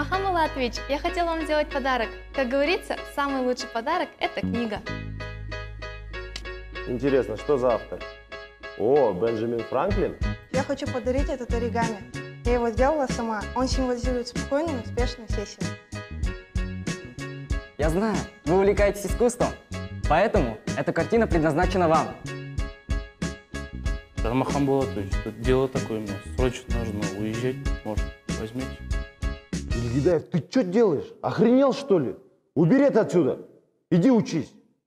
Дармахан Булатович, я хотела вам сделать подарок. Как говорится, самый лучший подарок – это книга. Интересно, что за автор? О, Бенджамин Франклин? Я хочу подарить этот оригами. Я его сделала сама. Он символизирует спокойную, успешную сессию. Я знаю, вы увлекаетесь искусством, поэтому эта картина предназначена вам. Дармахан Булатович, тут дело такое у меня. Срочно нужно уезжать. Может, возьмите? Ильгидаев, ты что делаешь? Охренел, что ли? Убери это отсюда. Иди учись.